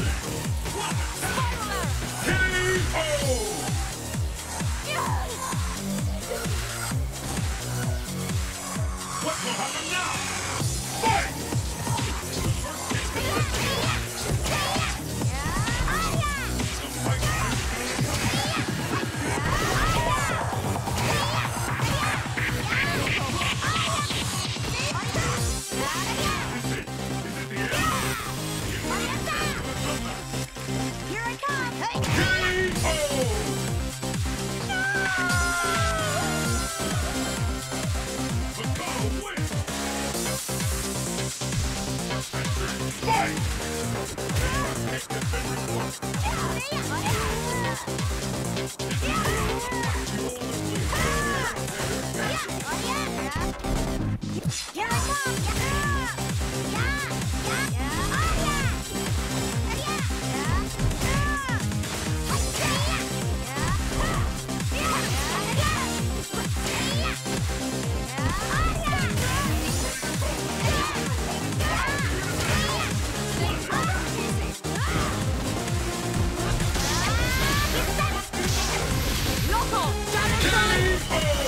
One, two, Yeah! Hey!